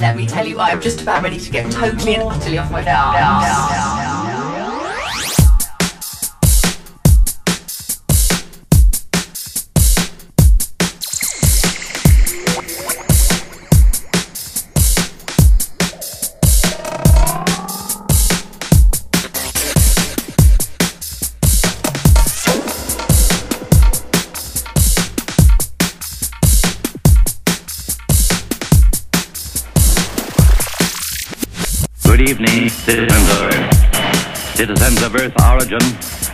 Let me tell you, I'm just about ready to get totally and utterly off my down. Evening, citizens of Earth. Citizens of Earth origin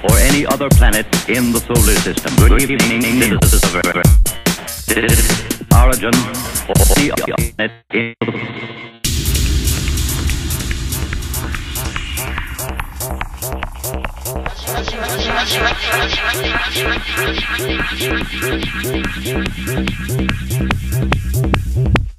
or any other planet in the solar system. Good evening, citizens of Earth. Origin or any other planet in the His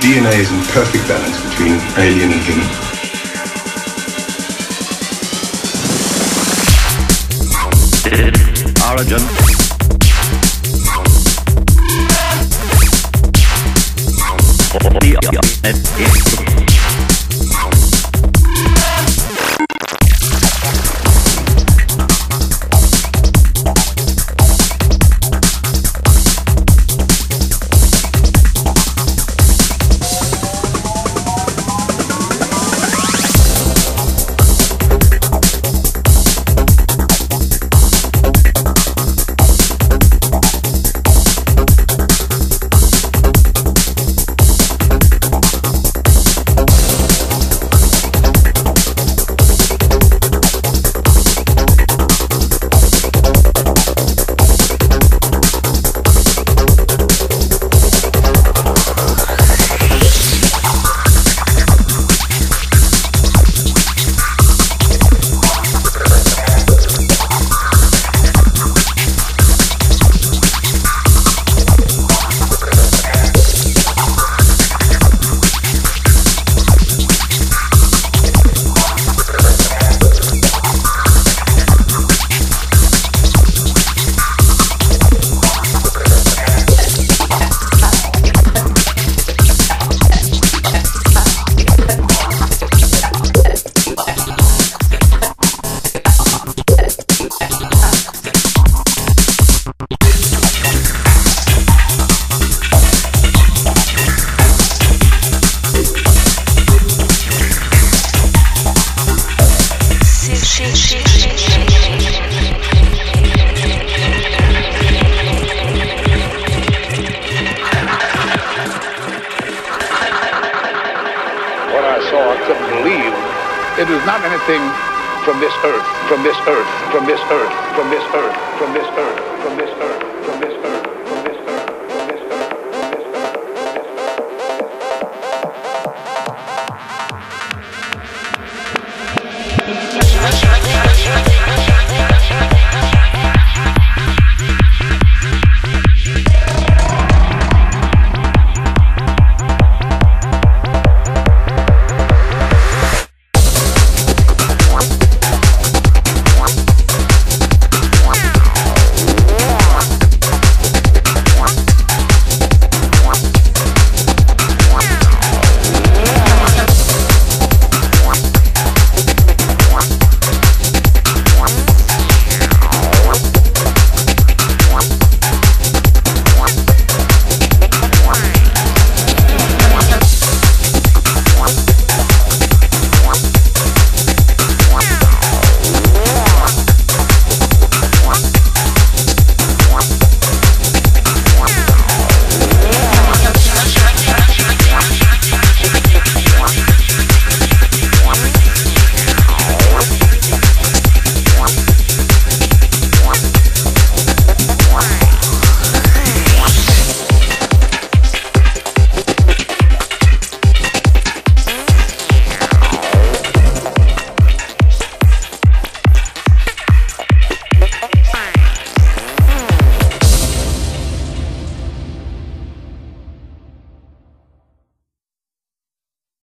DNA is in perfect balance between alien and human. origin. other anything from this earth, from this earth, from this earth, from this earth, from this earth, from this earth, from this earth.